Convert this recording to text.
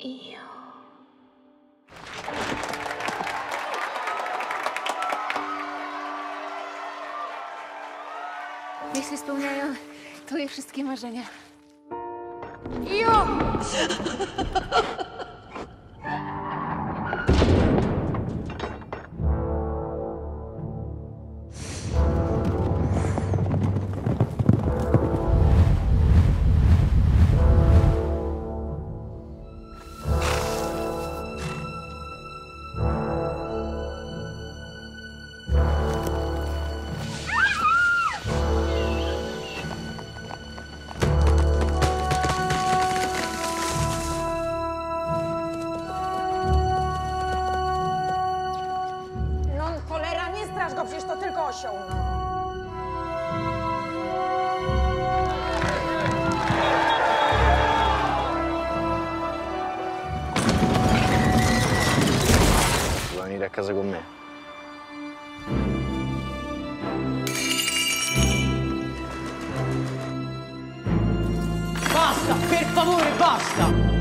Io. Jeśli spełniają twoje wszystkie marzenia. No to tylko osioł, no. Vuoi venire a casa con me? Basta, per favore, basta!